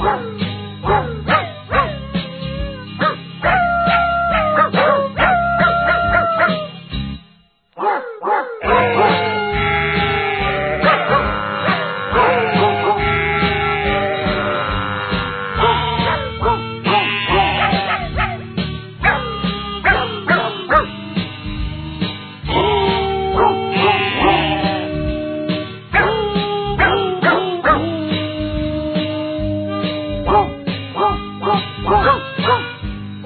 Woo!